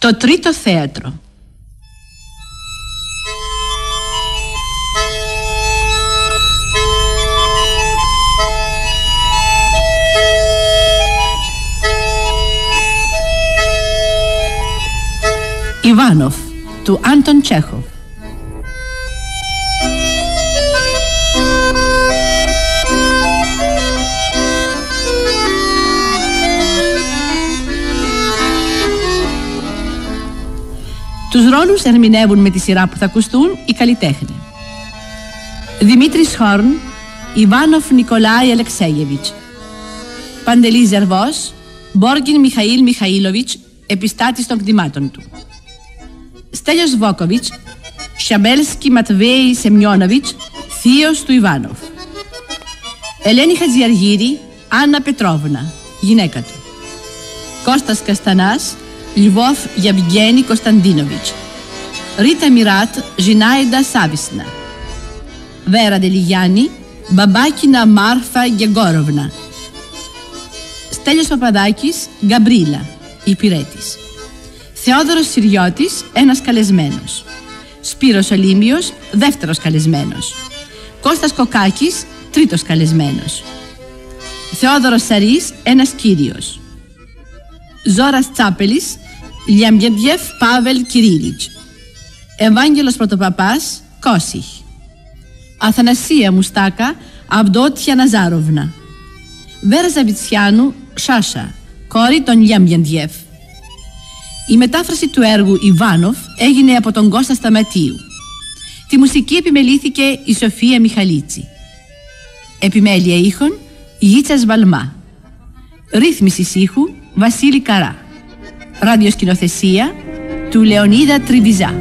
Το τρίτο θέατρο. Ιβάνοφ του Άντων Τσέχοφ Τους ρόλους ερμηνεύουν με τη σειρά που θα ακουστούν οι καλλιτέχνοι. Δημήτρης Χόρν, Ιβάνοφ Νικολάη Αλεξέγεβιτς. Παντελή Ζερβός, Μπόργιν Μιχαήλ Μιχαήλοβιτς, επιστάτης των κτημάτων του. Στέλιος Βόκοβιτς, Σιαμπέλσκι Ματβέη Σεμιόνοβιτς, θείος του Ιβάνοφ. Ελένη Χατζιαργύρη, Άννα Πετρόβνα, γυναίκα του. Κώστας Καστανάς, Λιβόφ Γιαβγένη Κωνσταντίνοβιτς. Ρίτα Μιράτ, Ζινάιντα Σάβισνα. Βέρα Ντελιγιάννη, Μπαμπάκινα Μάρφα Γεγκόροβνα. Στέλιος Παπαδάκης, Γκαμπρίλα, υπηρέτης. Θεόδωρος Συριώτης, ένας καλεσμένος. Σπύρος Ολύμπιος, δεύτερος καλεσμένος. Κώστας Κοκάκης, τρίτος καλεσμένος. Θεόδωρος Σαρής, ένας κύριος. Ζόρας Τσάπελης, Λιαμπιεντιεφ Πάβελ Κυρίλιτς. Ευάγγελος Πρωτοπαπάς, Κόσιχ. Αθανασία Μουστάκα, Αβντότια Ναζάροβνα. Βέρα Ζαβιτσιάνου, Σάσα, κόρη των Λιαμπιεντιεφ. Η μετάφραση του έργου Ιβάνοφ έγινε από τον Κώστα Σταματίου. Τη μουσική επιμελήθηκε η Σοφία Μιχαλίτσι. Επιμέλεια ήχων Γίτσας Βαλμά. Ρύθμιση ήχου Βασίλη Καρά. Ραδιοσκηνοθεσία του Λεωνίδα Τριβιζά.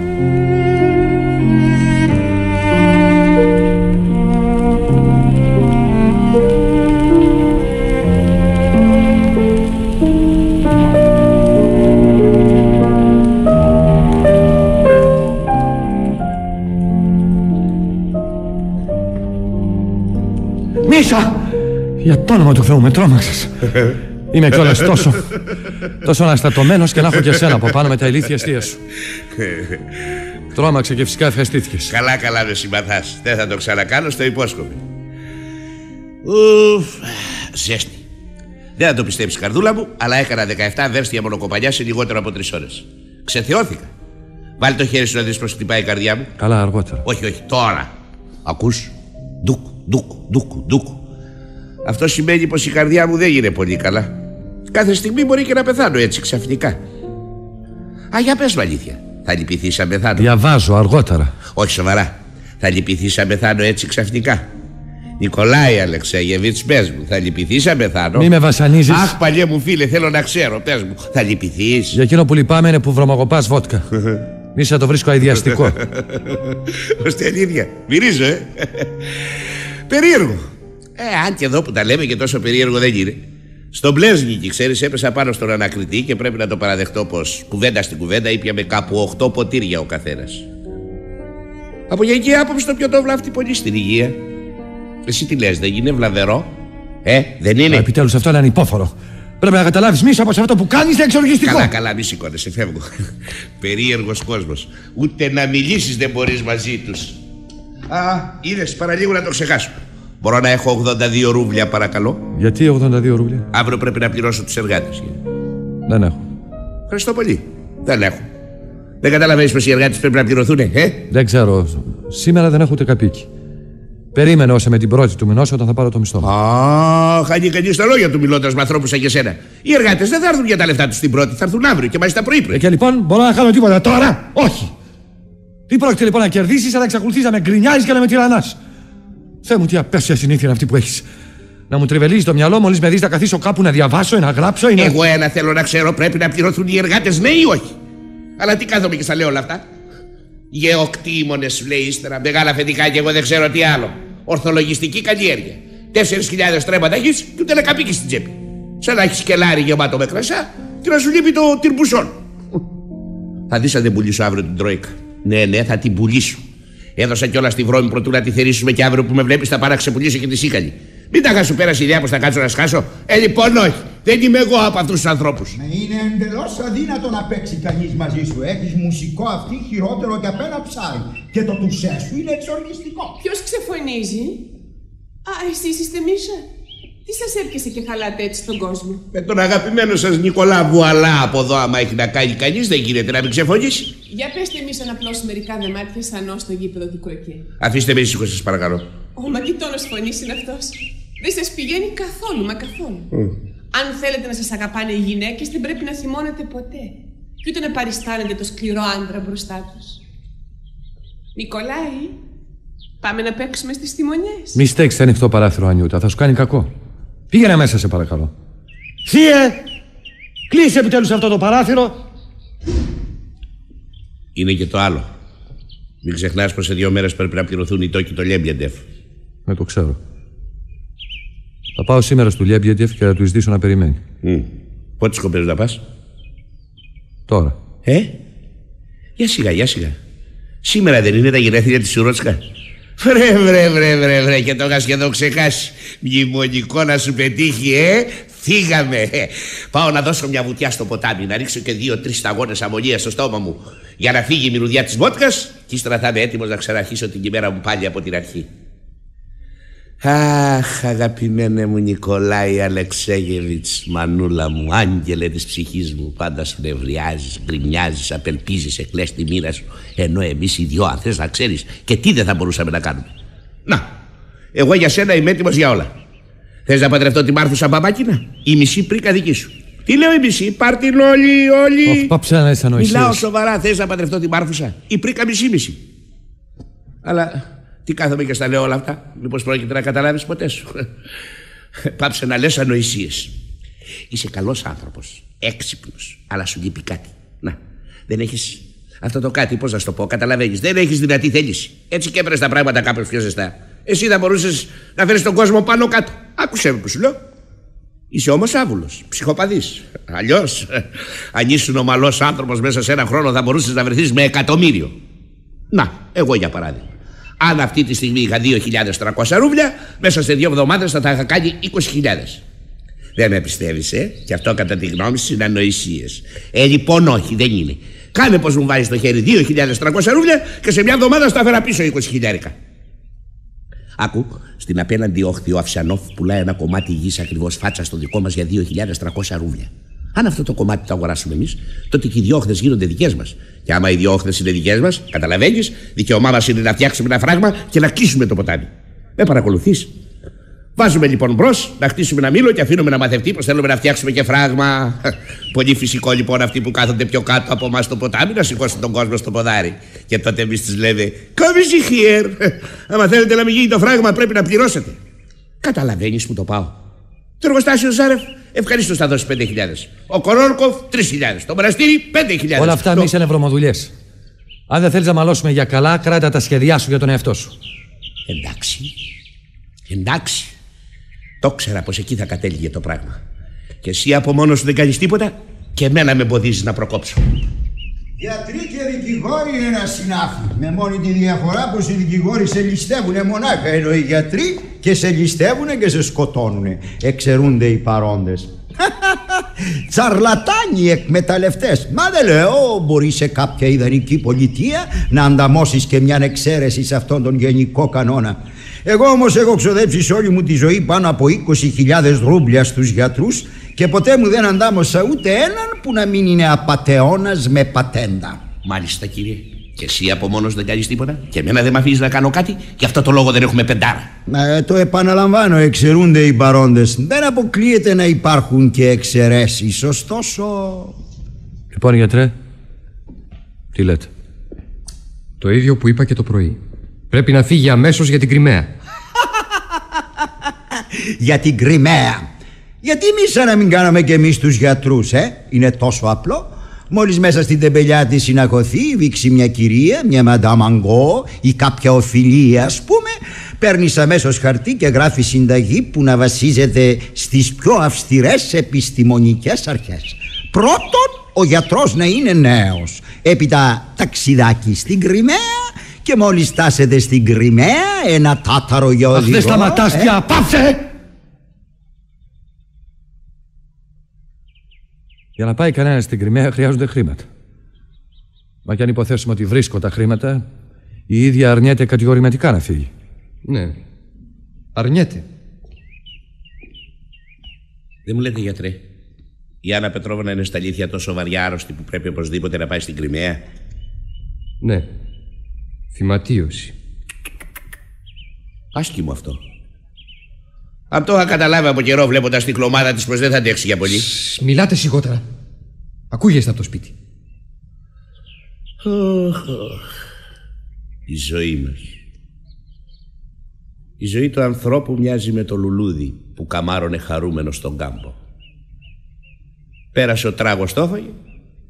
Μίσα! Για το όνομα του Θεού με τρόμαξες. Είμαι κιόλας τόσο. τόσο αναστατωμένος και να έχω και εσένα από πάνω με τα ηλίθια αστεία σου. Τρόμαξε και φυσικά ευχαριστήθηκες. Καλά, καλά, με συμπαθάς. Δεν θα το ξανακάνω, στο υπόσχομαι. Ουφ, ζέστη. Δεν θα το πιστέψεις, καρδούλα μου, αλλά έκανα 17 βέρστια μονοκοπανιά σε λιγότερο από 3 ώρες. Ξεθεώθηκα. Βάλει το χέρι σου να δεις πώς χτυπάει η καρδιά μου. Καλά, αργότερα. Όχι, όχι, τώρα. Ακούς. Ντουκ, ντουκ, ντουκ, ντουκ. Αυτό σημαίνει πως η καρδιά μου δεν γίνεται πολύ καλά. Κάθε στιγμή μπορεί και να πεθάνω έτσι ξαφνικά. Α, για πες μου αλήθεια. Θα λυπηθείς αν πεθάνω; Διαβάζω αργότερα. Όχι σοβαρά. Θα λυπηθείς αν πεθάνω έτσι ξαφνικά; Νικολάη Αλεξέγεβιτς, πες μου, θα λυπηθείς αν πεθάνω; Μη με βασανίζεις. Αχ, παλιέ μου φίλε, θέλω να ξέρω, πες μου, θα λυπηθείς; Για εκείνο που λυπάμαι είναι που βρωμαγωπά βότκα. Μη το βρίσκω αειδιαστικό. Ωστε αλήθεια. Μυρίζω, ε. Περίεργο. Ε, αν και εδώ που τα λέμε και τόσο περίεργο δεν είναι. Στον Μπλέσνικη, ξέρεις, έπεσα πάνω στον ανακριτή και πρέπει να το παραδεχτώ πως κουβέντα στην κουβέντα ήπιαμε κάπου 8 ποτήρια ο καθένας. Από γενική άποψη το πιο το βλάφτει πολύ στην υγεία. Εσύ τι λες, δεν είναι βλαβερό; Ε, δεν είναι; Επιτέλους αυτό είναι ανυπόφορο. Πρέπει να καταλάβεις μίσο από αυτό που κάνεις είναι εξοργιστικό. Καλά, καλά, μη σηκώνεσαι, φεύγω. Περίεργος κόσμος. Ούτε να μιλήσεις δεν μπορείς μαζί τους. Α, είδες, παραλίγο να το ξεχάσω. Μπορώ να έχω 82 ρούβλια, παρακαλώ; Γιατί 82 ρούβλια; Αύριο πρέπει να πληρώσω τους εργάτες. Δεν έχω. Ευχαριστώ πολύ. Δεν έχω. Δεν καταλαβαίνεις πως οι εργάτες πρέπει να πληρωθούν, ε; Δεν ξέρω. Σήμερα δεν έχω ούτε καπίκι. Περίμενε όσο με την πρώτη του μηνός όταν θα πάρω το μισθό μου. Α, χάνει κανείς τα λόγια του μιλώντας με ανθρώπους σαν και σένα. Οι εργάτες δεν θα έρθουν για τα λεφτά τους την πρώτη, θα έρθουν αύριο και μάλιστα πρωί πρωί. Ε, και λοιπόν μπορώ να κάνω τίποτα τώρα; Όχι. Τι πρόκειται λοιπόν να κερδίσεις, αλλά εξακολουθείς να με γκρινιάζεις και να με τυραννάς; Θεέ μου, τι απέσια συνήθεια είναι αυτή που έχεις. Να μου τριβελίζει το μυαλό μόλις με δεις να καθίσω κάπου να διαβάσω ή να γράψω ή να. Εγώ ένα θέλω να ξέρω, πρέπει να πληρωθούν οι εργάτες, ναι ή όχι. Αλλά τι κάθομαι και στα λέω όλα αυτά. Γεωκτήμονες σου λέει ύστερα, μεγάλα φετικά και εγώ δεν ξέρω τι άλλο. Ορθολογιστική καλλιέργεια. 4.000 τρέματα έχεις και ούτε ένα καπίκι στην τσέπη. Σαν να έχεις κελάρι γεμάτο με κρασά και να σου λείπει το τυρμπουσόν. Θα δεις αν δεν πουλήσω αύριο την Τρόικα. Ναι, ναι, θα την πουλήσω. Έδωσα κιόλας τη βρώμη προτού να τη θερήσουμε και αύριο που με βλέπεις θα πάω να ξεπουλήσω και τη σίκαλη. Μην τα χάσω πέρασε ιδέα πως θα κάτσω να σκάσω. Ε, λοιπόν, όχι. Δεν είμαι εγώ από αυτούς τους ανθρώπους. Είναι εντελώς αδύνατο να παίξει κανείς μαζί σου. Έχεις μουσικό αυτή χειρότερο και από ένα ψάρι. Και το τουσέ σου είναι εξοργιστικό. Ποιος ξεφωνίζει; Α, εσείς είστε Μίσα; Τι σας έρχεσαι και χαλάτε έτσι στον κόσμο; Με τον αγαπημένο σας Νικολά Βουαλά από εδώ, άμα έχει να κάνει κανείς, δεν γίνεται να μην ξεφωνήσει. Για πετε εμείς να απλώσει μερικά δεμάτια σαν στο γήπεδο του Κροκέ. Αφήστε με ήσυχο, σας παρακαλώ. Ο μα τι τόνος φωνής είναι αυτός. Δεν σας πηγαίνει καθόλου, μα καθόλου. Αν θέλετε να σας αγαπάνε οι γυναίκες, δεν πρέπει να θυμώνετε ποτέ. Και ούτε να παριστάνετε το σκληρό άντρα μπροστά τους. Νικολάη, πάμε να παίξουμε στις θημωνιές. Μη στέκεις σε ανοιχτό παράθυρο, Ανιούτα, θα σου κάνει κακό. Πήγαινε μέσα, σε παρακαλώ. Θείε! Κλείσε επιτέλους αυτό το παράθυρο. Είναι και το άλλο. Μην ξεχνάς πως σε δύο μέρες πρέπει να πληρωθούν οι τόκοι στους Λέμπιαντεφ. Μα το ξέρω. Θα πάω σήμερα στους Λιέμπιεντεφ και θα τους ζητήσω να περιμένει. Mm. Πότε σκοπεύεις να πας, Τώρα. Ε, για σιγά, για σιγά. Σήμερα δεν είναι τα γενέθλια της Σουρότσκα; Βρε, βρε, βρε, βρε, βρε, και το είχα σχεδόν ξεχάσει. Μνημονικό να σου πετύχει, ε. Φύγαμε. Πάω να δώσω μια βουτιά στο ποτάμι, να ρίξω και δύο-τρεις σταγόνες αμμονίας στο στόμα μου για να φύγει η μυρουδιά της βότκας και ύστερα θα είμαι έτοιμος να ξαναρχίσω την ημέρα μου πάλι από την αρχή. Αχ, αγαπημένε μου Νικολάη Αλεξέγεβιτς, μανούλα μου, άγγελε της ψυχής μου, πάντα σου νευριάζεις, γκρινιάζεις, απελπίζεις, εκλές τη μοίρα σου, ενώ εμείς οι δυο, αν θες να ξέρεις, και τι δεν θα μπορούσαμε να κάνουμε. Να, εγώ για σένα είμαι έτοιμος για όλα. Θες να παντρευτώ τη Μάρθουσα μπαμπάκινα, η μισή πρίκα δική σου. Τι λέω η μισή, πάρ την όλοι, όλοι. πάψε να είσαι ανοησίες. Μιλάω σοβαρά, θες να παντρευτώ τη Μάρθουσα, η πρίκα μισή-μισή. Αλλά τι κάθομαι και στα λέω όλα αυτά. Μήπως πρόκειται να καταλάβεις ποτέ σου. Πάψε να λες ανοησίες. Είσαι καλός άνθρωπος. Έξυπνος. Αλλά σου λείπει κάτι. Να, δεν έχεις αυτό το κάτι, πώς να σου το πω, καταλαβαίνεις. Δεν έχεις δυνατή θέληση. Έτσι και έπαιρνες τα πράγματα κάπως πιο ζεστά. Εσύ θα μπορούσες να φέρεις τον κόσμο πάνω κάτω. Άκουσε με που σου λέω. Είσαι όμως άβουλος, ψυχοπαδή. Αλλιώς, αν ήσουν ομαλός άνθρωπος μέσα σε ένα χρόνο, θα μπορούσες να βρεθείς με εκατομμύριο. Να, εγώ για παράδειγμα. Αν αυτή τη στιγμή είχα 2.300 ρούβλια, μέσα σε δύο εβδομάδες θα τα είχα κάνει 20.000. Δεν με πιστεύεις, ε, και αυτό κατά τη γνώμη σου είναι ανοησίες. Ε, λοιπόν, όχι, δεν είναι. Κάνε πως μου βάζεις στο χέρι 2.300 ρούβλια και σε μια εβδομάδα θα φέρα πίσω 20.000. Άκου, στην απέναντι όχθη ο Αυσανόφ πουλάει ένα κομμάτι γης ακριβώς φάτσα στο δικό μας για 2.300 ρούβλια. Αν αυτό το κομμάτι το αγοράσουμε εμείς, τότε και οι δύο όχθε γίνονται δικές μας. Και άμα οι δύο όχθε είναι δικές μας, καταλαβαίνεις, δικαίωμά μας είναι να φτιάξουμε ένα φράγμα και να κλείσουμε το ποτάμι. Με παρακολουθείς. Βάζουμε λοιπόν μπρος, να χτίσουμε ένα μήλο και αφήνουμε να μαθευτεί πως θέλουμε να φτιάξουμε και φράγμα. Πολύ φυσικό λοιπόν αυτοί που κάθονται πιο κάτω από εμάς στο ποτάμι να σηκώσουν τον κόσμο στο ποδάρι. Και τότε εμείς τους λέμε, Come here. Άμα θέλετε να μην γίνει το φράγμα, πρέπει να πληρώσετε. Καταλαβαίνεις που το πάω. Το εργοστάσιο Ζάρεφ ευχαρίστω θα δώσει 5.000. Ο Κορόρκοφ 3.000. Το μοναστήρι 5.000. Όλα αυτά το... μη είναι βρωμοδουλειές. Αν δεν θέλεις να μαλώσουμε για καλά, κράτα τα σχέδιά σου για τον εαυτό σου. Εντάξει. Εντάξει. Το ξέρα πως εκεί θα κατέληγε το πράγμα. Και εσύ από μόνος σου δεν κάνεις τίποτα και εμένα με εμποδίζεις να προκόψω. Γιατροί και δικηγόροι είναι ένας συνάφι. Με μόνη τη διαφορά πως οι δικηγόροι σε ληστεύουν μονάχα ενώ οι γιατροί και σε ληστεύουν και σε σκοτώνουν. Εξαιρούνται οι παρόντες. Τσαρλατάνοι εκμεταλλευτές. Μα δεν λέω, μπορείς σε κάποια ιδανική πολιτεία να ανταμώσεις και μια εξαίρεση σε αυτόν τον γενικό κανόνα. Εγώ όμως έχω ξοδέψει όλη μου τη ζωή πάνω από 20.000 ρούμπλια στους γιατρούς και ποτέ μου δεν αντάμωσα ούτε έναν που να μην είναι απατεώνα με πατέντα. Μάλιστα κύριε. Και εσύ από μόνος δεν κάνεις τίποτα; Και εμένα δεν με αφήνεις να κάνω κάτι; Γι' αυτό το λόγο δεν έχουμε πεντάρα. Μα το επαναλαμβάνω, εξαιρούνται οι παρόντες. Δεν αποκλείεται να υπάρχουν και εξαιρέσεις. Ωστόσο. Λοιπόν, γιατρέ, τι λέτε; Το ίδιο που είπα και το πρωί. Πρέπει να φύγει αμέσως για την Κρυμαία. για την Κρυμαία. Γιατί εμείς σαν να μην κάναμε και εμείς τους γιατρούς, ε; Είναι τόσο απλό. Μόλις μέσα στην τεμπελιά της συνακωθεί, βήξει μια κυρία, μια μανταμαγκό ή κάποια οφειλία, ας πούμε, παίρνεις αμέσως χαρτί και γράφεις συνταγή που να βασίζεται στις πιο αυστηρές επιστημονικές αρχές. Πρώτον, ο γιατρός να είναι νέος. Έπειτα, ταξιδάκι στην Κρυμαία και μόλις φτάσετε στην Κρυμαία, ένα τάταρο για οδηγό. Αχ, δεν σταματάς ε; πια, πάψε! Για να πάει κανένας στην Κρυμαία χρειάζονται χρήματα. Μα κι αν υποθέσουμε ότι βρίσκω τα χρήματα, η ίδια αρνιέται κατηγορηματικά να φύγει. Ναι. Αρνιέται. Δεν μου λέτε γιατρέ. Η Άννα Πετρόβνα είναι στα αλήθεια τόσο βαριά άρρωστη που πρέπει οπωσδήποτε να πάει στην Κρυμαία; Ναι. Θυματίωση. Άσχημο αυτό. Αν το είχα καταλάβει από καιρό βλέποντας την κλωμάδα της πως δεν θα αντέξει για πολύ. Μιλάτε σιγότερα. Ακούγεστε από το σπίτι. Η ζωή μας. Η ζωή του ανθρώπου μοιάζει με το λουλούδι που καμάρωνε χαρούμενος στον κάμπο. Πέρασε ο τράγος το έφαγε,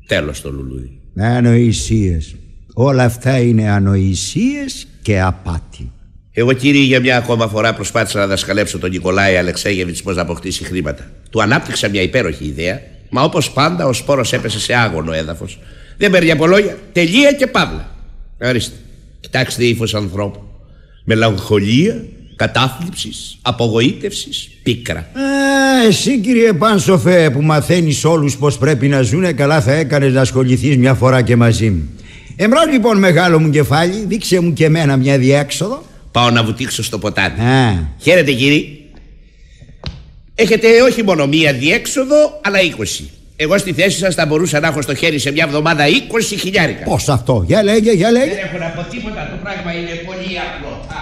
τέλος το λουλούδι. Ανοησίες. Όλα αυτά είναι ανοησίες και απάτη. Εγώ κύριε για μια ακόμα φορά προσπάθησα να δασκαλέψω τον Νικολάη Αλεξέγεβιτς πώς να αποκτήσει χρήματα. Του ανάπτυξα μια υπέροχη ιδέα, μα όπως πάντα ο σπόρος έπεσε σε άγωνο έδαφος. Δεν παίρνει από λόγια, τελεία και παύλα. Ορίστε, κοιτάξτε ύφος ανθρώπου. Μελαγχολία, κατάθλιψης, απογοήτευσης, πίκρα. Α, εσύ κύριε Πάνσοφε που μαθαίνεις όλους πως πρέπει να ζουνε καλά θα έκανες να ασχοληθείς μια φορά και μαζί μου. Εμπρός λοιπόν μεγάλο μου κεφάλι, δείξε μου και εμένα μια διέξοδο. Πάω να βουτήξω στο ποτάμι. Α, Χαίρετε κύριε. Έχετε όχι μόνο μία διέξοδο, αλλά 20. Εγώ στη θέση σας θα μπορούσα να έχω στο χέρι σε μια εβδομάδα 20 χιλιάρικα. πώς αυτό, για λέγε, για λέγε. Δεν έχω να πω τίποτα, το πράγμα είναι πολύ απλό. Α,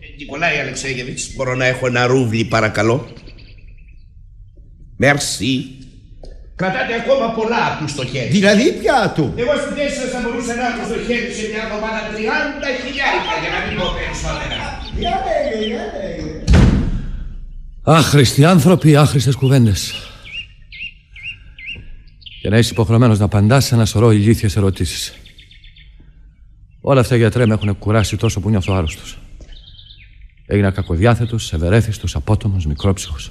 ε, Νικολάη Αλεξέγεβιτς, μπορώ να έχω ένα ρούβλι παρακαλώ. Merci. Κρατάτε ακόμα πολλά του στο χέρι. Δηλαδή πια του. Εγώ στη θέση σας θα μπορούσα να έχω στο χέρι σε μια εβδομάδα 30 χιλιάρικα για να μην πω περισσότερα. Άχρηστοι άνθρωποι, άχρηστες κουβέντες. Και να είσαι υποχρεωμένος να απαντάς σε ένα σωρό ηλίθιες ερωτήσεις. Όλα αυτά γιατρέ με έχουν κουράσει τόσο που νιώθω άρρωστος. Έγινα κακοδιάθετος, ευερέθιστος, απότομος, μικρόψυχος.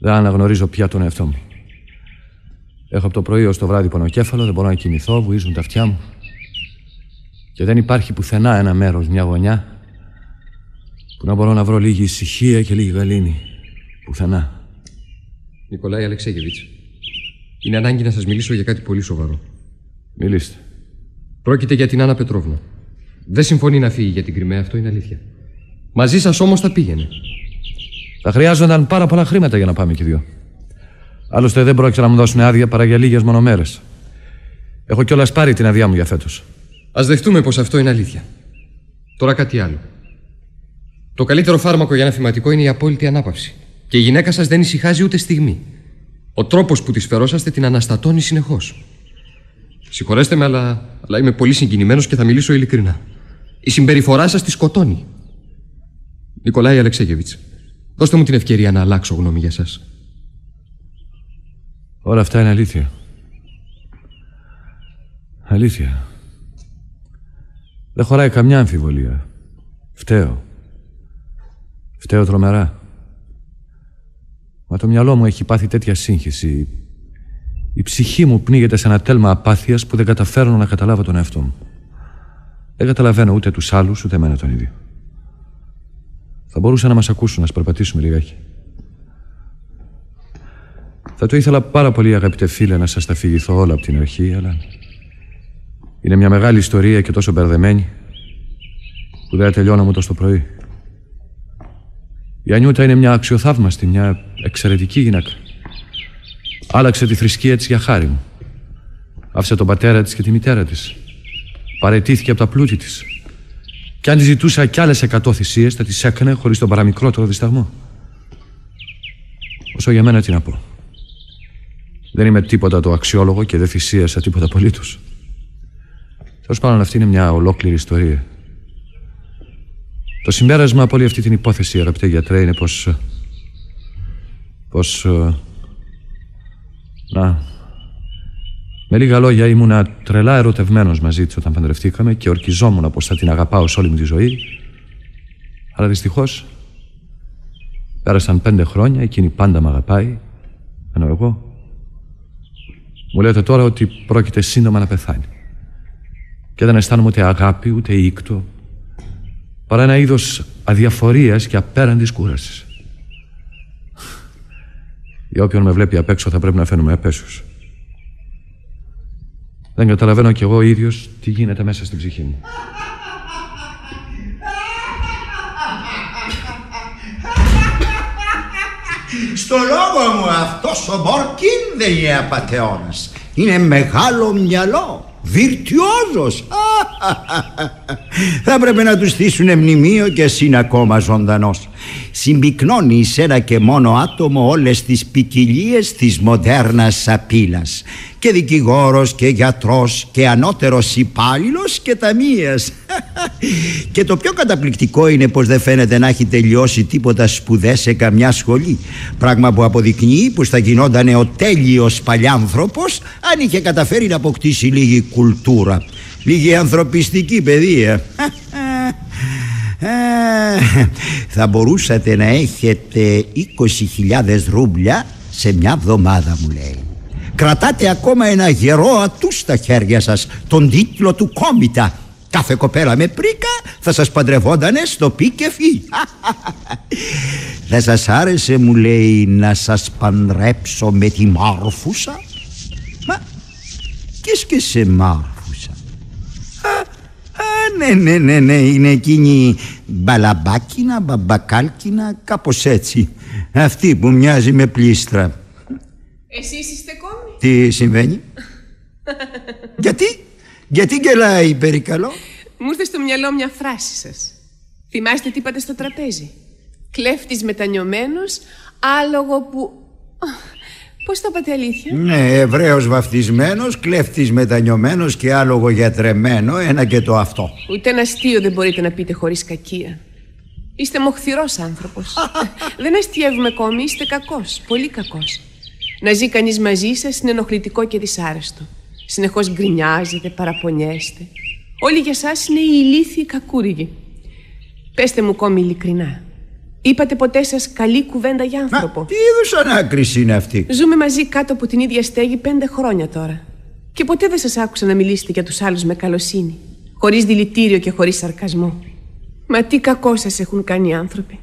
Δεν αναγνωρίζω πια τον εαυτό μου. Έχω από το πρωί ω το βράδυ πονοκέφαλο, δεν μπορώ να κοιμηθώ, βουίζουν τα αυτιά μου. Και δεν υπάρχει πουθενά ένα μέρος, μια γωνιά, που να μπορώ να βρω λίγη ησυχία και λίγη γαλήνη. Πουθενά. Νικολάη Αλεξέγεβιτς. Είναι ανάγκη να σας μιλήσω για κάτι πολύ σοβαρό. Μιλήστε. Πρόκειται για την Άννα Πετρόβνα. Δεν συμφωνεί να φύγει για την Κρυμαία, αυτό είναι αλήθεια. Μαζί σας όμως θα πήγαινε. Θα χρειάζονταν πάρα πολλά χρήματα για να πάμε και οι δύο. Άλλωστε δεν πρόκειται να μου δώσουν άδεια παρά για λίγες μονομέρες. Έχω κιόλας πάρει την άδειά μου για φέτος. Ας δεχτούμε πως αυτό είναι αλήθεια. Τώρα κάτι άλλο. Το καλύτερο φάρμακο για ένα θυματικό είναι η απόλυτη ανάπαυση. Και η γυναίκα σας δεν ησυχάζει ούτε στιγμή. Ο τρόπος που τη φερόσαστε την αναστατώνει συνεχώς. Συγχωρέστε με, αλλά, αλλά είμαι πολύ συγκινημένος και θα μιλήσω ειλικρινά. Η συμπεριφορά σας τη σκοτώνει. Νικολάη Αλεξέγεβιτς, δώστε μου την ευκαιρία να αλλάξω γνώμη για σας. Όλα αυτά είναι αλήθεια. Αλήθεια. Δεν χωράει καμιά αμφιβολία. Φταίω. Φταίω τρομερά. Μα το μυαλό μου έχει πάθει τέτοια σύγχυση. Η ψυχή μου πνίγεται σε ένα τέλμα απάθειας που δεν καταφέρνω να καταλάβω τον εαυτό μου. Δεν καταλαβαίνω ούτε τους άλλους ούτε εμένα τον ίδιο. Θα μπορούσαν να μας ακούσουν, να σπερπατήσουμε λιγάκι. Θα το ήθελα πάρα πολύ, αγαπητέ φίλε, να σας τα φυγηθώ όλα από την αρχή, αλλά είναι μια μεγάλη ιστορία και τόσο μπερδεμένη που δεν τελειώνω μου το στο πρωί. Η Ανιούτα είναι μια αξιοθαύμαστη, μια εξαιρετική γυναίκα. Άλλαξε τη θρησκεία της για χάρη μου. Άφησε τον πατέρα της και τη μητέρα της. Παρετήθηκε από τα πλούτη της. Και αν τη ζητούσα κι άλλες εκατό θυσίες, θα τις έκανε χωρίς τον παραμικρότερο δισταγμό. Όσο για μένα τι να πω. Δεν είμαι τίποτα το αξιόλογο και δεν θυσίασα τίποτα απολύτω. Τέλος πάντων, αυτή είναι μια ολόκληρη ιστορία. Το συμπέρασμα από όλη αυτή την υπόθεση, αγαπητέ γιατρέ, είναι πως... πως... ε, Να... Με λίγα λόγια ήμουνα τρελά ερωτευμένος μαζί της όταν παντρευτήκαμε και ορκιζόμουν πως θα την αγαπάω σε όλη μου τη ζωή. Αλλά δυστυχώς πέρασαν πέντε χρόνια, εκείνη πάντα με αγαπάει, ενώ εγώ μου λέτε τώρα ότι πρόκειται σύντομα να πεθάνει. Και δεν αισθάνομαι ούτε αγάπη, ούτε ήκτο, παρά ένα είδος αδιαφορίας και απέραντης κούρασης. Για όποιον με βλέπει απ' έξω θα πρέπει να φαίνομαι απέσιος. Δεν καταλαβαίνω κι εγώ ίδιος τι γίνεται μέσα στην ψυχή μου. Στο λόγο μου αυτός ο Μπόρκιν δεν είναι απατεώνας. Είναι μεγάλο μυαλό. Βιρτιόζος Θα έπρεπε να τους στήσουν μνημείο και εσύ είναι ακόμα ζωντανός Συμπυκνώνει σε ένα και μόνο άτομο όλες τις ποικιλίες της μοντέρνας σαπίλας. Και δικηγόρος και γιατρός και ανώτερος υπάλληλος και ταμείας. Και το πιο καταπληκτικό είναι πως δεν φαίνεται να έχει τελειώσει τίποτα σπουδές σε καμιά σχολή. Πράγμα που αποδεικνύει πως θα γινόταν ο τέλειος παλιάνθρωπος Αν είχε καταφέρει να αποκτήσει λίγη κουλτούρα. Λίγη ανθρωπιστική παιδεία Θα μπορούσατε να έχετε 20.000 ρούμπλια σε μια εβδομάδα μου λέει. Κρατάτε ακόμα ένα γερό ατού στα χέρια σας Τον τίτλο του κόμιτα. Κάθε κοπέλα με πρίκα θα σας παντρευόντανε στο πι και φι Δεν σας άρεσε μου λέει να σας παντρέψω με τη μάρφουσα; Μα και και σε μάρφουσα ναι, ναι, ναι, ναι, είναι εκείνη μπαλαμπάκινα, μπαμπακάλκινα, κάπως έτσι. Αυτή που μοιάζει με πλήστρα. Εσείς είστε κόμοι. Τι συμβαίνει; Γιατί, γιατί γελάει περικαλώ; Μου ήρθε στο μυαλό μια φράση σας. Θυμάστε τι είπατε στο τραπέζι; Κλέφτης μετανιωμένος, άλογο που... Πώς το είπατε αλήθεια; Ναι, Εβραίος βαφτισμένος, κλέφτης μετανιωμένος και άλογο γιατρεμένο, ένα και το αυτό. Ούτε ένα αστείο δεν μπορείτε να πείτε χωρίς κακία. Είστε μοχθηρός άνθρωπος. δεν αστείευουμε ακόμη, είστε κακός. Πολύ κακός. Να ζει κανείς μαζί σας είναι ενοχλητικό και δυσάρεστο. Συνεχώς γκρινιάζετε, παραπονιέστε. Όλοι για εσά είναι οι ηλίθιοι κακούργοι. Πέστε μου ακόμη ειλικρινά. Είπατε ποτέ σας καλή κουβέντα για άνθρωπο. Μα, τι είδους ανάκριση είναι αυτή; Ζούμε μαζί κάτω από την ίδια στέγη πέντε χρόνια τώρα. Και ποτέ δεν σας άκουσα να μιλήσετε για τους άλλους με καλοσύνη. Χωρίς δηλητήριο και χωρίς σαρκασμό. Μα τι κακό σας έχουν κάνει οι άνθρωποι.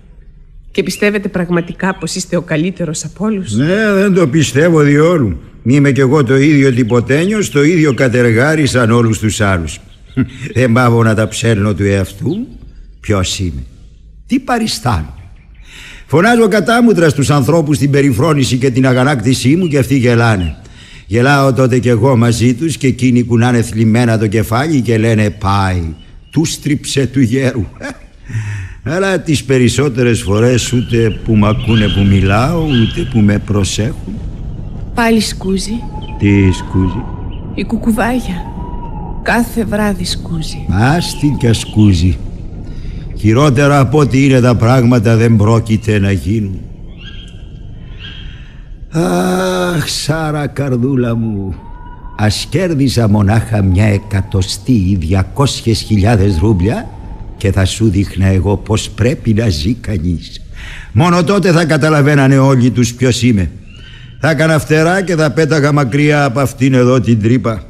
Και πιστεύετε πραγματικά πως είστε ο καλύτερος από όλους; Ναι, δεν το πιστεύω διόλου. Μη είμαι κι εγώ το ίδιο τυποτένιος, το ίδιο κατεργάρι σαν όλους τους άλλους. δεν πάω να τα ψέλνω του εαυτού. Ποιος είμαι. Τι παριστάνω. Φωνάζω κατάμουτρα στους ανθρώπους την περιφρόνηση και την αγανάκτησή μου και αυτοί γελάνε. Γελάω τότε κι εγώ μαζί τους και εκείνοι κουνάνε θλιμμένα το κεφάλι και λένε πάει. Του στρίψε του γέρου. Αλλά τις περισσότερες φορές ούτε που μ' ακούνε που μιλάω ούτε που με προσέχουν. Πάλι σκούζει. Τι σκούζει; Η κουκουβάγια. Κάθε βράδυ σκούζει. Άστι κι σκούζει. Χειρότερα από ό,τι είναι τα πράγματα δεν πρόκειται να γίνουν. Αχ, Σάρα καρδούλα μου Ας κέρδιζα μονάχα μια εκατοστή ή διακόσιες χιλιάδες ρούμπλια Και θα σου δείχνα εγώ πως πρέπει να ζει κανείς. Μόνο τότε θα καταλαβαίνανε όλοι τους ποιος είμαι. Θα έκανα φτερά και θα πέταγα μακριά από αυτήν εδώ την τρύπα.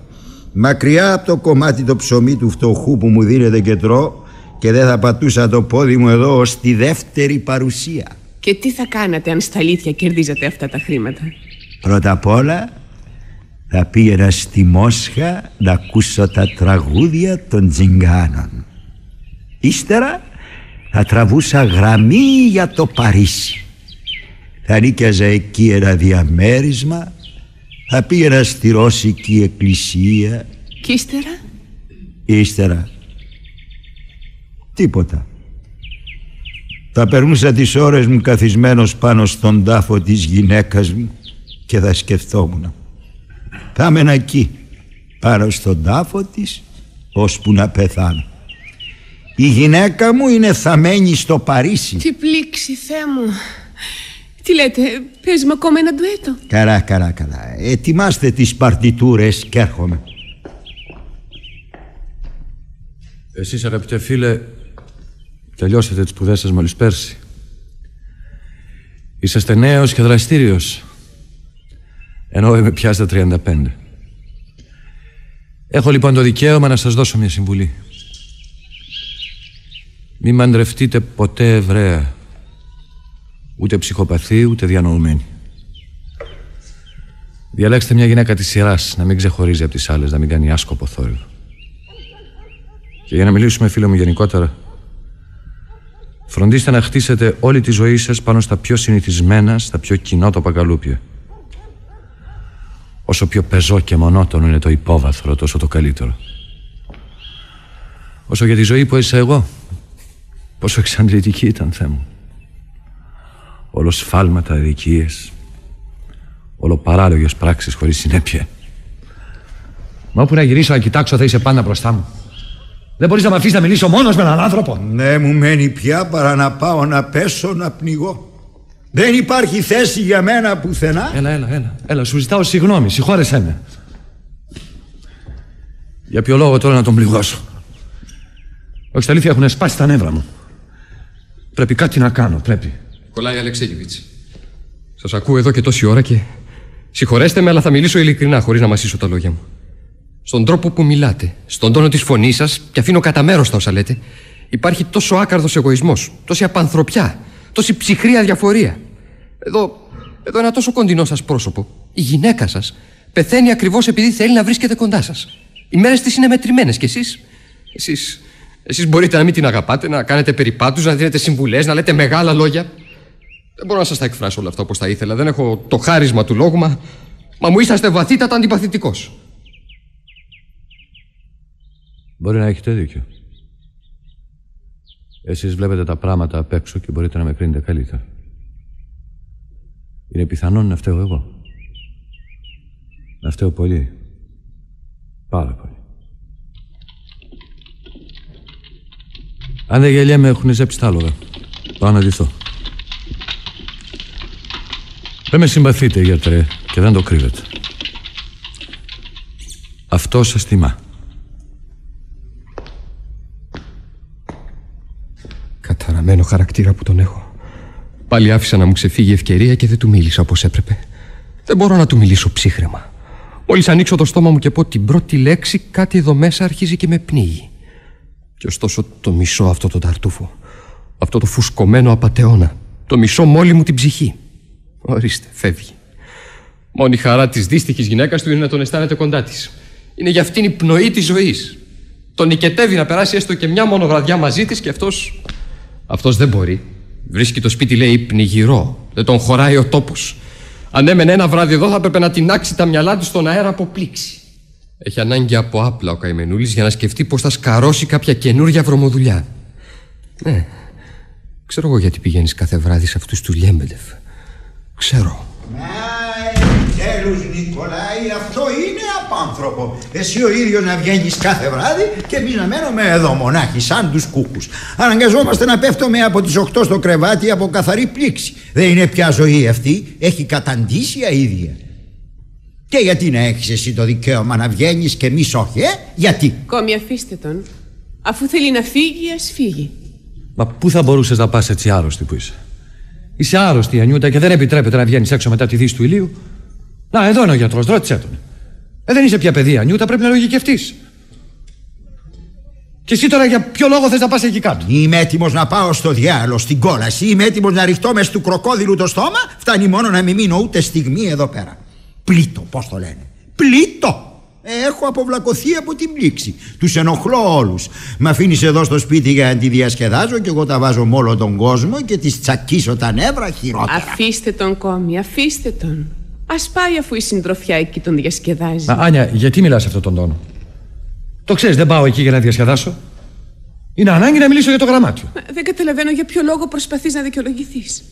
Μακριά από το κομμάτι το ψωμί του φτωχού που μου δίνεται και τρώω και δεν θα πατούσα το πόδι μου εδώ ως τη δεύτερη παρουσία. Και τι θα κάνατε αν στα αλήθεια κερδίζατε αυτά τα χρήματα; Πρώτα απ' όλα θα πήγαινα στη Μόσχα να ακούσω τα τραγούδια των τζιγκάνων. Ύστερα θα τραβούσα γραμμή για το Παρίσι. Θα νίκιαζα εκεί ένα διαμέρισμα θα πήγαινα στη Ρώσικη εκκλησία Και ύστερα; Ύστερα Τίποτα. Θα περνούσα τις ώρες μου καθισμένος πάνω στον τάφο της γυναίκας μου και θα σκεφτόμουν. Θα έμενα εκεί, πάνω στον τάφο της, ώσπου να πεθάνω. Η γυναίκα μου είναι θαμένη στο Παρίσι. Τι πλήξη, Θεέ μου. Τι λέτε, παίζουμε ακόμα ένα ντουέτο; Καλά, καλά, καλά. Ετοιμάστε τις παρτιτούρες και έρχομαι. Εσείς αγαπητέ φίλε Τελειώσατε τις σπουδές σας μόλις πέρσι. Είσαστε νέος και δραστήριος. Ενώ είμαι πια στα 35. Έχω λοιπόν το δικαίωμα να σας δώσω μια συμβουλή. Μην μαντρευτείτε ποτέ Εβραία. Ούτε ψυχοπαθή, ούτε διανοούμενη. Διαλέξτε μια γυναίκα της σειράς, να μην ξεχωρίζει από τις άλλες, να μην κάνει άσκοπο θόρυβο. Και για να μιλήσουμε, φίλο μου, γενικότερα, φροντίστε να χτίσετε όλη τη ζωή σας πάνω στα πιο συνηθισμένα, στα πιο κοινότοπα καλούπια. Όσο πιο πεζό και μονότονο είναι το υπόβαθρο, τόσο το καλύτερο. Όσο για τη ζωή που έζησα εγώ, πόσο εξαντλητική ήταν, Θεέ μου. Όλος σφάλματα, αδικίες, όλο παράλογες πράξεις χωρίς συνέπεια. Μα όπου να γυρίσω να κοιτάξω θα είσαι πάντα μπροστά μου. Δεν μπορείς να με αφήσεις να μιλήσω μόνος με έναν άνθρωπο; Ναι, μου μένει πια παρά να πάω να πέσω να πνιγώ. Δεν υπάρχει θέση για μένα πουθενά. Έλα, έλα, έλα. Έλα, σου ζητάω συγγνώμη, συγχώρεσέ με. Για ποιο λόγο τώρα να τον πληγώσω; Όχι, στα αλήθεια έχουν σπάσει τα νεύρα μου. Πρέπει κάτι να κάνω, πρέπει. Κολλάει Αλεξέγεβιτς. Σας ακούω εδώ και τόση ώρα και συγχωρέστε με, αλλά θα μιλήσω ειλικρινά χωρίς να μασίσω τα λόγια μου. Στον τρόπο που μιλάτε, στον τόνο της φωνής σας και αφήνω κατά μέρος τα όσα λέτε, υπάρχει τόσο άκαρδος εγωισμός, τόση απανθρωπιά, τόση ψυχρή αδιαφορία. Εδώ, εδώ ένα τόσο κοντινό σας πρόσωπο, η γυναίκα σας, πεθαίνει ακριβώς επειδή θέλει να βρίσκεται κοντά σας. Οι μέρες της είναι μετρημένες και εσείς, εσείς, εσείς μπορείτε να μην την αγαπάτε, να κάνετε περιπάτους, να δίνετε συμβουλές, να λέτε μεγάλα λόγια. Δεν μπορώ να σας τα εκφράσω όλα αυτά όπως τα ήθελα. Δεν έχω το χάρισμα του λόγου, μα, μα μου είσαστε βαθύτατα αντιπαθητικός. Μπορεί να έχετε δίκιο. Εσείς βλέπετε τα πράγματα απ' έξω και μπορείτε να με κρίνετε καλύτερα. Είναι πιθανόν να φταίω εγώ. Να φταίω πολύ. Πάρα πολύ. Αν δεν γελιέμαι έχουν ζέψει τα άλογα. Πάω να ντυθώ. Δεν με συμπαθείτε, γιατρέ, και δεν το κρύβετε. Αυτό σας τιμά. Καταραμένο χαρακτήρα που τον έχω. Πάλι άφησα να μου ξεφύγει η ευκαιρία και δεν του μίλησα όπως έπρεπε. Δεν μπορώ να του μιλήσω ψύχρεμα. Μόλις ανοίξω το στόμα μου και πω την πρώτη λέξη, κάτι εδώ μέσα αρχίζει και με πνίγει. Και ωστόσο το μισό αυτό το ταρτούφο. Αυτό το φουσκωμένο απαταιώνα. Το μισό μόλι μου την ψυχή. Ορίστε, φεύγει. Μόνη χαρά της δύστιχης γυναίκας του είναι να τον αισθάνεται κοντά της. Είναι για αυτήν η πνοή της ζωής. Τον νικετεύει να περάσει έστω και μια μόνο βραδιά μαζί της και αυτός. Αυτός δεν μπορεί. Βρίσκει το σπίτι, λέει, πνιγυρό. Δεν τον χωράει ο τόπος. Αν έμενε ένα βράδυ εδώ, θα έπρεπε να τεινάξει τα μυαλά του στον αέρα από πλήξη. Έχει ανάγκη από άπλα ο Καημενούλης για να σκεφτεί πώς θα σκαρώσει κάποια καινούρια βρωμοδουλειά. Ναι. Ξέρω εγώ γιατί πηγαίνεις κάθε βράδυ σε αυτούς του Λιέμπελεφ. Ξέρω. Τέλους Νικολάη, αυτό είναι απάνθρωπο. Εσύ ο ίδιος να βγαίνεις κάθε βράδυ και εμείς να μένουμε εδώ μονάχοι σαν τους κούκους. Αναγκαζόμαστε να πέφτουμε από τις 8 στο κρεβάτι από καθαρή πλήξη. Δεν είναι πια ζωή αυτή, έχει καταντήσει ίδια. Και γιατί να έχεις εσύ το δικαίωμα να βγαίνεις και εμείς όχι, ε; Γιατί; Κόμι αφήστε τον. Αφού θέλει να φύγει, ας φύγει. Μα πού θα μπορούσες να πας έτσι άρρωστη που είσαι; Είσαι άρρωστη, Ανιούτα, και δεν επιτρέπεται να βγαίνεις έξω μετά τη δύση του ηλίου. Να, εδώ είναι ο γιατρός, ρώτησέ τον. Ε, δεν είσαι πια παιδί, Ανιούτα, πρέπει να λογικευτείς. Και εσύ τώρα για ποιο λόγο θες να πας εκεί κάτω; Είμαι έτοιμος να πάω στο διάλογο, στην κόλαση. Είμαι έτοιμος να ρηχτώ μες του κροκόδιλου το στόμα. Φτάνει μόνο να μην μείνω ούτε στιγμή εδώ πέρα. Πλήτο, πώς το λένε. Πλήτο! Έχω αποβλακωθεί από την πλήξη. Τους ενοχλώ όλους. Μ' αφήνεις εδώ στο σπίτι για να τη διασκεδάζω και εγώ τα βάζω με όλο τον κόσμο και τη τσακίσω τα νεύρα χειρότερα. Αφήστε τον κόμι, αφήστε τον. Α πάει αφού η συντροφιά εκεί τον διασκεδάζει. Μα, Άνια, γιατί μιλάς αυτόν τον τόνο; Το ξέρεις, δεν πάω εκεί για να διασκεδάσω. Είναι ανάγκη να μιλήσω για το γραμμάτιο. Μα, Δεν καταλαβαίνω για ποιο λόγο προσπαθείς να δικαιολογηθείς.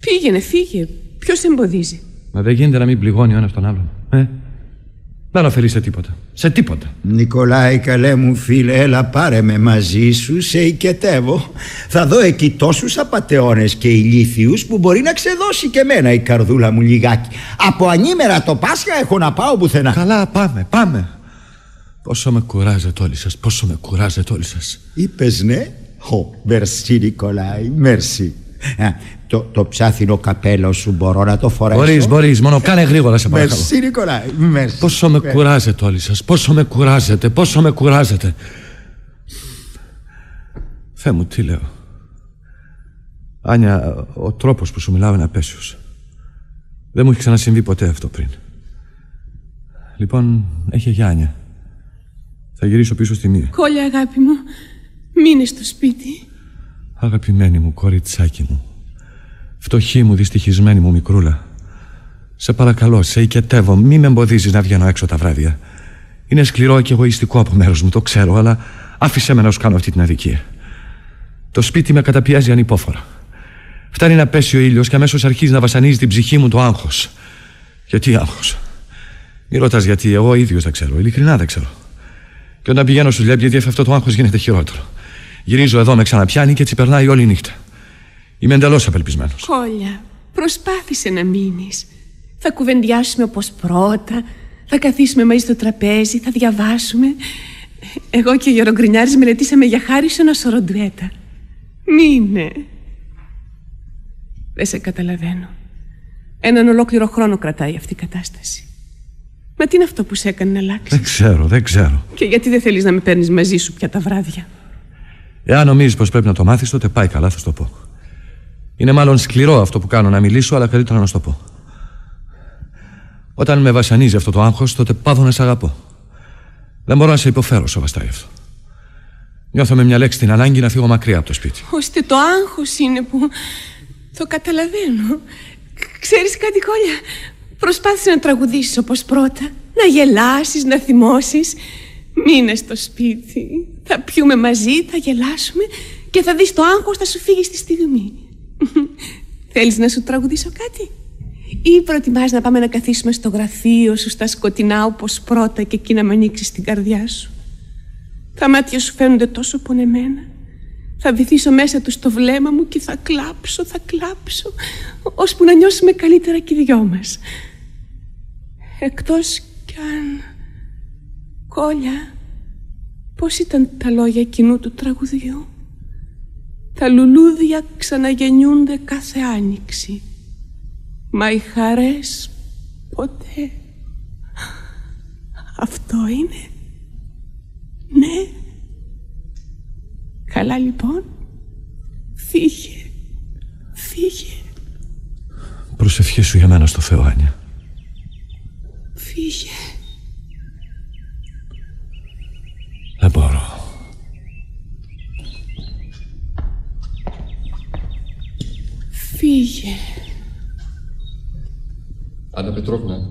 Πήγαινε, φύγε. Ποιος εμποδίζει; Μα δεν γίνεται να μην πληγώνει ο ένας τον άλλον. Ε; Δεν ωφελεί σε τίποτα. Σε τίποτα. Νικολάη καλέ μου φίλε έλα πάρε με μαζί σου σε οικετεύω Θα δω εκεί τόσους απατεώνες και ηλίθιους που μπορεί να ξεδώσει και μένα η καρδούλα μου λιγάκι Από ανήμερα το Πάσχα έχω να πάω πουθενά Καλά, πάμε, πάμε. Πόσο με κουράζετε όλοι σας, πόσο με κουράζετε όλοι σας. Είπες ναι Ω, μερσή Νικολάη, μερσή Α, το, το ψάθινο καπέλο σου μπορώ να το φορέσω Μπορείς, μπορείς, μόνο κάνε γρήγορα σε παρακαλώ. Μερσή Νικολάη, μερσή Πόσο με κουράζετε όλοι σας, πόσο με κουράζετε, πόσο με κουράζετε. Θεέ μου, τι λέω. Άνια, ο τρόπος που σου μιλάω είναι απέσιος. Δεν μου έχει ξανασυμβεί ποτέ αυτό πριν. Λοιπόν, έχει Γιάννια. Θα γυρίσω πίσω στη μία. Κόλια, αγάπη μου, μείνε στο σπίτι. Αγαπημένη μου, κοριτσάκι μου. Φτωχή μου, δυστυχισμένη μου μικρούλα. Σε παρακαλώ, σε οικετεύω, μη με εμποδίζεις να βγαίνω έξω τα βράδια. Είναι σκληρό και εγωιστικό από μέρο μου, το ξέρω, αλλά άφησέ με να σου κάνω αυτή την αδικία. Το σπίτι με καταπιάζει ανυπόφορα. Φτάνει να πέσει ο ήλιος και αμέσως αρχίζει να βασανίζει την ψυχή μου το άγχος. Γιατί άγχος; Μη ρωτάς γιατί, εγώ ίδιος δεν ξέρω, ειλικρινά δεν ξέρω. Και όταν πηγαίνω στους γιατί αυτό το άγχος γίνεται χειρότερο. Γυρίζω εδώ, με ξαναπιάνει και έτσι περνάει όλη η νύχτα. Είμαι εντελώς απελπισμένος. Κόλια, προσπάθησε να μείνεις. Θα κουβεντιάσουμε όπως πρώτα. Θα καθίσουμε μαζί στο τραπέζι, θα διαβάσουμε. Εγώ και ο Γερογκρινιάρης μελετήσαμε για χάρη σε ένα σωρό ντουέτα. Μείνε. Δεν σε καταλαβαίνω. Έναν ολόκληρο χρόνο κρατάει αυτή η κατάσταση. Μα τι είναι αυτό που σε έκανε να αλλάξεις; Δεν ξέρω, δεν ξέρω. Και γιατί δεν θέλεις να με παίρνεις μαζί σου πια τα βράδια; Εάν νομίζεις πως πρέπει να το μάθεις, τότε πάει καλά, θα σου το πω. Είναι μάλλον σκληρό αυτό που κάνω να μιλήσω, αλλά καλύτερα να σου το πω. Όταν με βασανίζει αυτό το άγχος, τότε πάβω να σε αγαπώ. Δεν μπορώ να σε υποφέρω σοβαστά γι' αυτό. Νιώθω με μια λέξη την ανάγκη να φύγω μακριά από το σπίτι. Ώστε το άγχος είναι που. Το καταλαβαίνω. Ξέρεις κάτι, Κόλια; Προσπάθησε να τραγουδήσεις όπως πρώτα. Να γελάσεις, να θυμώσεις. Μείνε στο σπίτι. Θα πιούμε μαζί, θα γελάσουμε και θα δεις το άγχος θα σου φύγει στη στιγμή. Θέλεις να σου τραγουδήσω κάτι; Ή προτιμάς να πάμε να καθίσουμε στο γραφείο σου στα σκοτεινά όπως πρώτα και εκεί να με ανοίξεις την καρδιά σου; Τα μάτια σου φαίνονται τόσο πονεμένα. Θα βυθίσω μέσα τους στο βλέμμα μου και θα κλάψω, θα κλάψω, ώσπου να νιώσουμε καλύτερα και οι δυο μας. Εκτός κι αν... Κόλια, πώς ήταν τα λόγια εκείνου του τραγουδιού; Τα λουλούδια ξαναγεννιούνται κάθε άνοιξη. Μα οι χαρές ποτέ. Αυτό είναι. Ναι. Καλά λοιπόν. Φύγε. Φύγε. Προσευχή σου για μένα στο Θεό, Άνια. Φύγε. Δεν μπορώ. Φύγε. Άννα Πετρόβνα,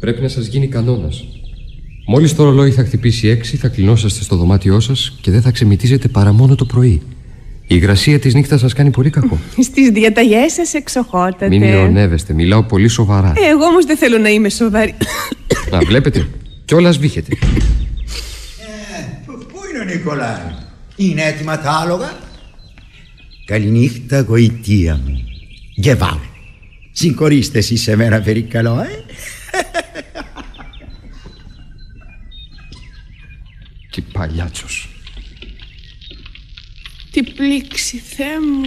πρέπει να σας γίνει κανόνας. Μόλις το ρολόι θα χτυπήσει έξι, θα κλεινόσαστε στο δωμάτιό σας και δεν θα ξεμητίζετε παρά μόνο το πρωί. Η υγρασία της νύχτας σας κάνει πολύ κακό. Στις διαταγές σας εξοχότατε. Μην ειρωνεύεστε, μιλάω πολύ σοβαρά. Ε, εγώ όμως δεν θέλω να είμαι σοβαρή. Να βλέπετε, κιόλας βύχετε. Νικολάη, είναι έτοιμα τα άλογα; Καληνύχτα γοητεία μου. Γεβάω. Συγχωρήστε εσείς σε μένα περικαλώ, ε. Τι παλιάτσος. Τι πλήξη, Θεέ μου.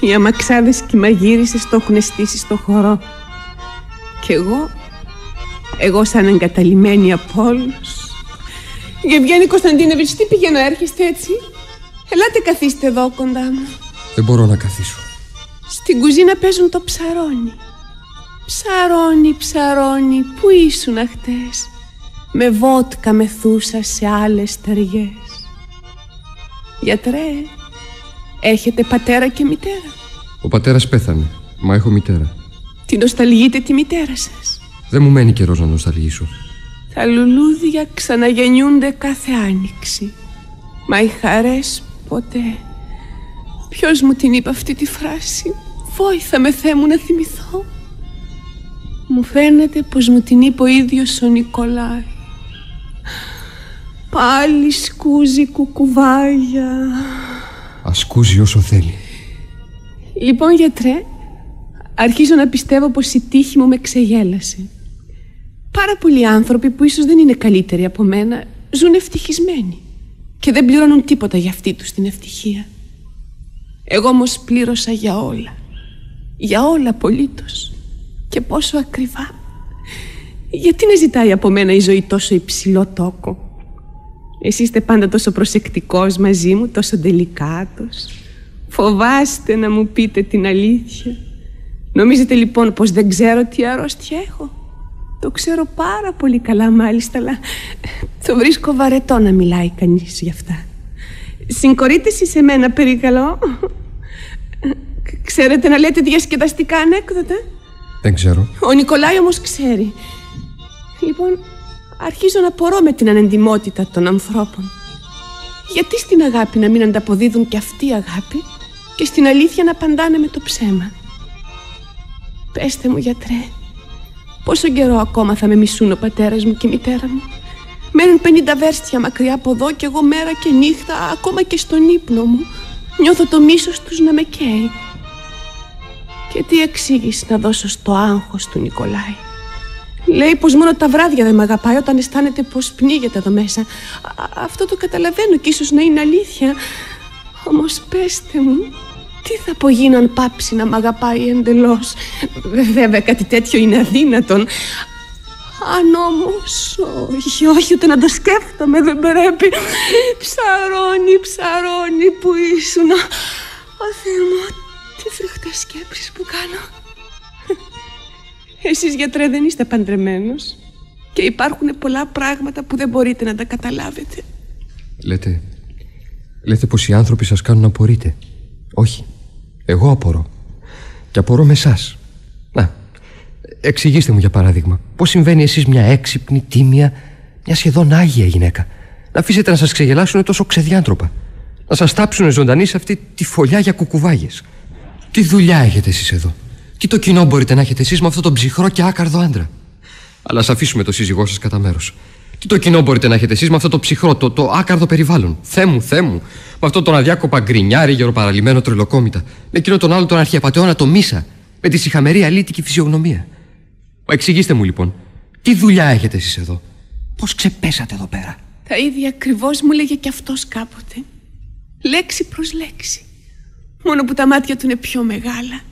Οι αμαξάδες και οι μαγείρισες το έχουν στήσει στο χώρο. Κι εγώ, εγώ σαν εγκαταλειμμένη από όλους. Γευγένη Κωνσταντίνεβιτς, τι πήγαινε να έρχεστε έτσι; Ελάτε καθίστε εδώ κοντά μου. Δεν μπορώ να καθίσω. Στην κουζίνα παίζουν το ψαρόνι. Ψαρόνι, ψαρόνι, πού ήσουν χτες. Με βότκα μεθούσα σε άλλες ταιριές. Γιατρέ, Έχετε πατέρα και μητέρα; Ο πατέρας πέθανε, μα έχω μητέρα. Την νοσταλγείτε τη μητέρα σας; Δεν μου μένει καιρός να νοσταλγήσω. Τα λουλούδια ξαναγεννιούνται κάθε άνοιξη. Μα οι χαρές ποτέ. Ποιος μου την είπε αυτή τη φράση; Βόηθα με Θεέ μου να θυμηθώ. Μου φαίνεται πως μου την είπε ο ίδιος ο Νικολάη. Πάλι σκούζει κουκουβάγια. Ασκούζει όσο θέλει. Λοιπόν, γιατρέ, αρχίζω να πιστεύω πως η τύχη μου με ξεγέλασε. Πάρα πολλοί άνθρωποι που ίσως δεν είναι καλύτεροι από μένα ζουν ευτυχισμένοι και δεν πληρώνουν τίποτα για αυτή τους την ευτυχία. Εγώ όμως πλήρωσα για όλα. Για όλα απολύτως. Και πόσο ακριβά. Γιατί να ζητάει από μένα η ζωή τόσο υψηλό τόκο; Εσείς είστε πάντα τόσο προσεκτικός μαζί μου, τόσο τελικάτος. Φοβάστε να μου πείτε την αλήθεια. Νομίζετε λοιπόν πως δεν ξέρω τι αρρώστια έχω; Το ξέρω πάρα πολύ καλά μάλιστα, αλλά το βρίσκω βαρετό να μιλάει κανείς γι' αυτά. Συγχωρείτε εσείς σε μένα, περικαλώ. Ξέρετε να λέτε διασκεδαστικά ανέκδοτα; Δεν ξέρω. Ο Νικολάη όμως ξέρει. Λοιπόν, αρχίζω να πορώ με την ανεντιμότητα των ανθρώπων. Γιατί στην αγάπη να μην ανταποδίδουν και αυτή αγάπη και στην αλήθεια να απαντάνε με το ψέμα. Πέστε μου γιατρέ, πόσο καιρό ακόμα θα με μισούν ο πατέρας μου και η μητέρα μου; Μένουν πενήντα βέρστια μακριά από εδώ και εγώ μέρα και νύχτα, ακόμα και στον ύπνο μου, νιώθω το μίσος τους να με καίει. Και τι εξήγηση να δώσω στο άγχος του Νικολάη; Λέει πως μόνο τα βράδια δεν με αγαπάει όταν αισθάνεται πως πνίγεται εδώ μέσα. αυτό το καταλαβαίνω και ίσως να είναι αλήθεια. Όμως πέστε μου, τι θα απογίνω αν πάψει να μ' αγαπάει εντελώς; Βέβαια κάτι τέτοιο είναι αδύνατον. Αν όμως, όχι, όχι, ούτε να το σκέφτομαι δεν πρέπει. Ψαρώνει, ψαρώνει που ήσουν. Ο Θεέ μου, τι φρικτές σκέψεις που κάνω. Εσείς γιατρέ δεν είστε παντρεμένος και υπάρχουν πολλά πράγματα που δεν μπορείτε να τα καταλάβετε. Λέτε, λέτε πως οι άνθρωποι σας κάνουν να απορείτε. Όχι, εγώ απορώ. Και απορώ με εσάς. Να, εξηγήστε μου για παράδειγμα, πώς συμβαίνει εσείς μια έξυπνη, τίμια, μια σχεδόν άγια γυναίκα. Να αφήσετε να σας ξεγελάσουν τόσο ξεδιάντροπα. Να σας τάψουν ζωντανή σε αυτή τη φωλιά για κουκουβάγες. Τι δουλειά έχετε εσείς εδώ; Τι το κοινό μπορείτε να έχετε εσείς με αυτό τον ψυχρό και άκαρδο άντρα. Αλλά ας αφήσουμε το σύζυγό σας κατά μέρος. Τι το κοινό μπορείτε να έχετε εσείς με αυτό το ψυχρό, το, το άκαρδο περιβάλλον. Θέ μου, θέ μου. Με αυτό τον αδιάκοπα γκρινιάρι, γεροπαραλυμμένο τρελοκόμητα. Με εκείνο τον άλλο τον αρχιαπατεώνα το μίσα. Με τη συχαμερή αλήτικη φυσιογνωμία. Μα εξηγήστε μου λοιπόν, τι δουλειά έχετε εσείς εδώ; Πώς ξεπέσατε εδώ πέρα; Τα ίδια ακριβώς μου λέγε κι αυτός κάποτε. Λέξη προς λέξη. Μόνο που τα μάτια του είναι πιο μεγάλα.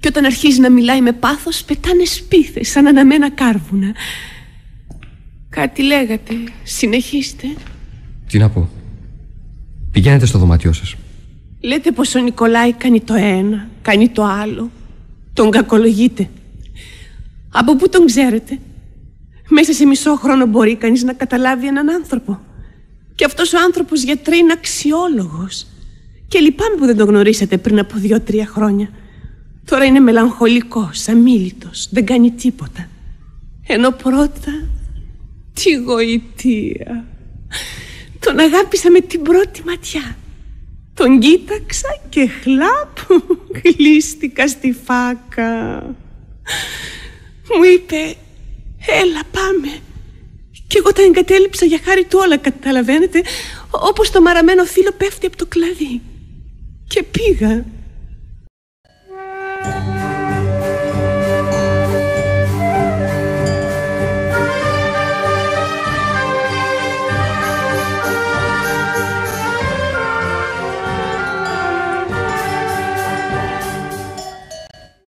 Και όταν αρχίζει να μιλάει με πάθος πετάνε σπίθες σαν αναμένα κάρβουνα. Κάτι λέγατε. Συνεχίστε. Τι να πω. Πηγαίνετε στο δωμάτιό σας. Λέτε πως ο Νικολάη κάνει το ένα, κάνει το άλλο. Τον κακολογείτε. Από πού τον ξέρετε; Μέσα σε μισό χρόνο μπορεί κανείς να καταλάβει έναν άνθρωπο. Και αυτός ο άνθρωπος γιατρέ είναι αξιόλογος. Και λυπάμαι που δεν το γνωρίσατε πριν από δύο-τρία χρόνια. Τώρα είναι μελαγχολικός, αμήλυτος, δεν κάνει τίποτα. Ενώ πρώτα, τι γοητεία. Τον αγάπησα με την πρώτη ματιά. Τον κοίταξα και χλάπ, κλείστηκα στη φάκα. Μου είπε, έλα πάμε. Και εγώ τα εγκατέλειψα για χάρη του όλα, καταλαβαίνετε, όπως το μαραμένο φίλο πέφτει από το κλαδί. Και πήγα